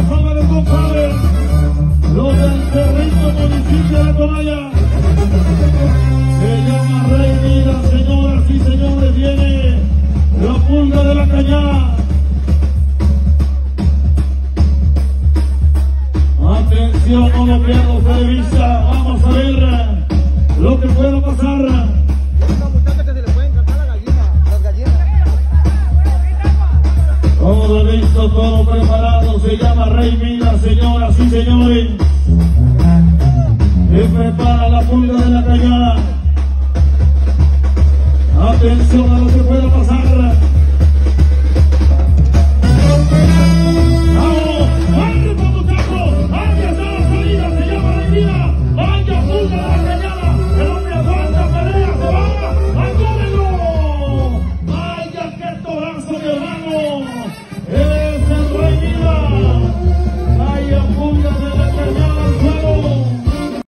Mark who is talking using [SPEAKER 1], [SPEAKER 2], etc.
[SPEAKER 1] de fama de compadre. Los del Cerrito Municipio de Tomaya. Se llama Rey Vida, señoras y señores. Viene la pulga de la cañada. Atención, no lo de vista. Vamos a ver lo que pueda pasar. Todo todo preparado. Se llama Rey Vida, señoras y señores. Se prepara la pulga de la cañada. Atención a los